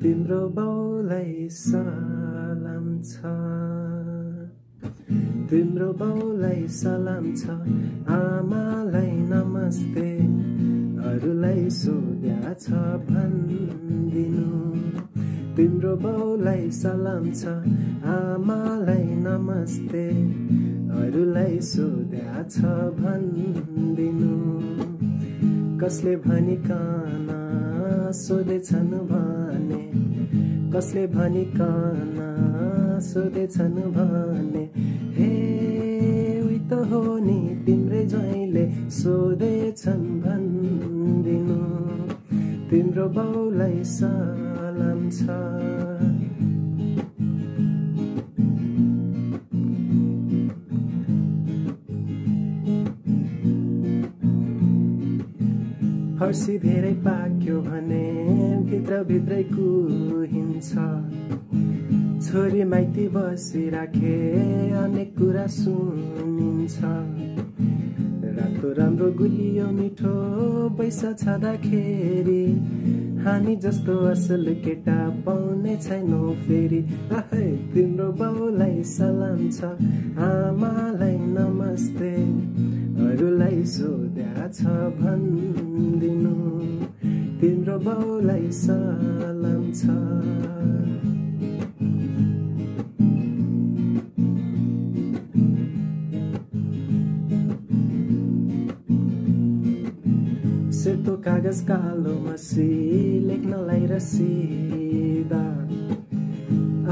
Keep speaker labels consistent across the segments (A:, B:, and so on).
A: तिम्रो बाउलाई सलाम छ। तिम्रो बाउलाई सलाम छ। आमालाई नमस्ते अरूलाई सोध्या छ भनिदिनु। तिम्रो बाउलाई सलाम छ। आमालाई नमस्ते अरूलाई सोध्या छ भनिदिनु। कसले भनिकन सोधेछन् भने कसले भनिकन सोधेछन् भने हे उही त हो नि तिम्रै ज्वाइँले सोधेछन् भनिदिनु। तिम्रो बाउलाई सलाम छ। फर्सी धेरै पाक्यो भने भित्रभित्रै कुहिन्छ छोरी माइती बसिराखे अनेक कुरा सुनिन्छ। रातो राम्रो गुलियो मिठो पैसा छँदाखेरि हामी जस्तो असल केटा पाउने छैनौ फेरि। तिम्रो बाउलाई सलाम छ आमालाई नमस्ते। अरूलाई सोध्या छ भनिदिनु। तिम्रो बाउलाई सलाम छ। सेतो कागज कालो मसी लेख्नलाई रसिदा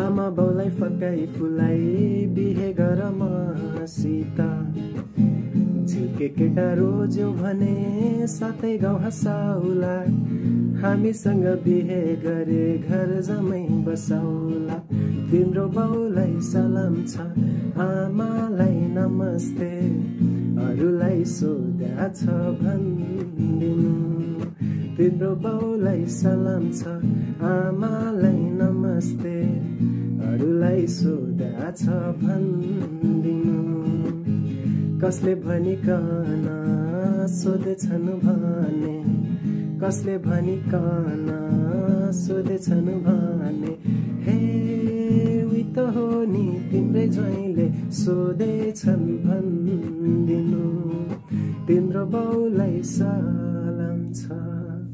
A: आमा बाउलाई फकाई फुलाई बिहे गर मसिता झिल्के केटा रोज्यौ भने साथै गाउँ हँसाउला हामीसँग बिहे गरे घर जमै बसाउला तिम्रो बाउलाई सलाम छ आमालाई नमस्ते सोध्या छ भनिदिनु। तिम्रो बाउलाई सलाम छ आमालाई नमस्ते। अरूलाई सोध्या छ भनिदिनु। कसले भनिकन सोधेछन् भने? कसले भनिकन सोधेछन् भने? हे त हो नि तिम्रै ज्वाइँले सोधेछन् भनिदिनु। बाउलाई सलाम छ।